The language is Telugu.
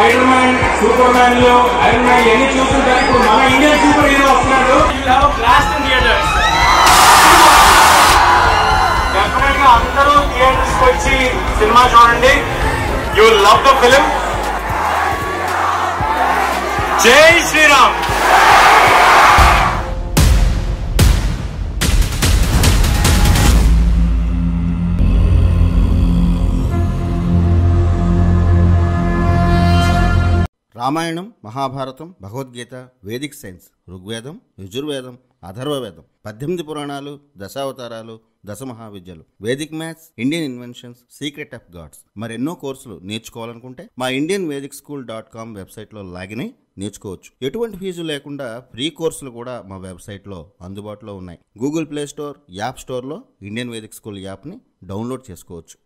స్పైడర్ మ్యాన్ సూపర్ మ్యాన్లో ఐరన్ మ్యాన్ ఎన్ని చూస్తుంటారు? ఇప్పుడు మన ఇండియన్ సూపర్ హీరో వస్తున్నాడు. డెఫినెట్గా అందరూ థియేటర్స్ వచ్చి సినిమా చూడండి. యూ లవ్ ద ఫిలిం జై శ్రీరామ్. రామాయణం మహాభారతం భగవద్గీత వేదిక్ సైన్స్ ఋగ్వేదం యజుర్వేదం అథర్వవేదం పద్దెనిమిది పురాణాలు దశావతారాలు దశ మహావిద్యలు vedic maths Indian inventions secret of gods. మరెన్నో కోర్సులు నేర్చుకోవాలనుకుంటే మా Indian vedic school dot com వెబ్సైట్లో లాగిన్ అయి నేర్చుకోవచ్చు. ఎటువంటి ఫీజు లేకుండా ఫ్రీ కోర్సులు కూడా మా వెబ్సైట్లో అందుబాటులో ఉన్నాయి. గూగుల్ ప్లే స్టోర్ యాప్ స్టోర్లో ఇండియన్ వేదిక్ స్కూల్ యాప్ని డౌన్లోడ్ చేసుకోవచ్చు.